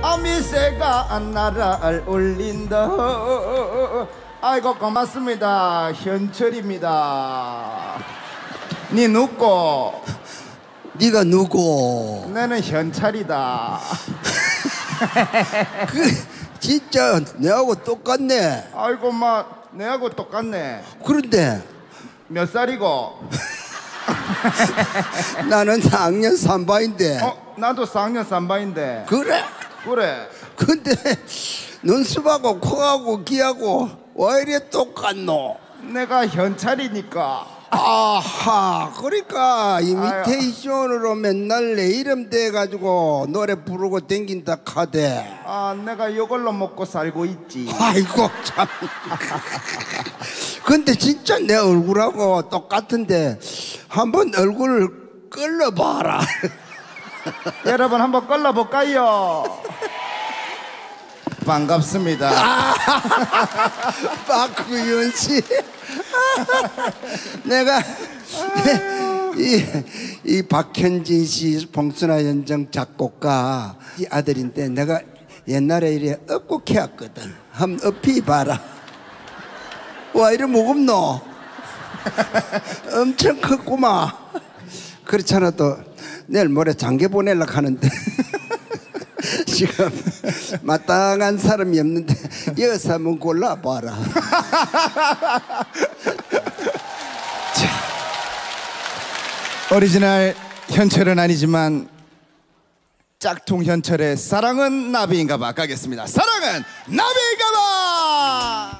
아미새가 나를 울린다. 아이고 고맙습니다. 현철입니다. 니 누고 네가 누구? 나는 현찰이다. 그 진짜 내하고 똑같네. 아이고 마 내하고 똑같네. 그런데? 몇 살이고? 나는 4학년 3반인데. 어 나도 4학년 3반인데. 그래? 그래 근데 눈썹하고 코하고 귀하고 왜 이래 똑같노? 내가 현찰이니까 아하 그러니까. 이미테이션으로 맨날 내 이름 대가지고 노래 부르고 댕긴다 카대 아 내가 이걸로 먹고 살고 있지 아이고 참 근데 진짜 내 얼굴하고 똑같은데 한번 얼굴을 끌어봐라 여러분 한번 걸러볼까요? 반갑습니다. 박구윤 씨. 내가 이, 이 박현진 씨 봉순아 연정 작곡가 이 아들인데 내가 옛날에 이래 업고 캐왔거든. 한번 업히 봐라. 와 이래 무겁노. 엄청 컸구만. 그렇잖아 또. 내일 모레 장계 보내려고 하는데 지금 마땅한 사람이 없는데 여기서 한번 골라봐라 오리지널 현철은 아니지만 짝퉁 현철의 사랑은 나비인가봐 가겠습니다. 사랑은 나비인가봐.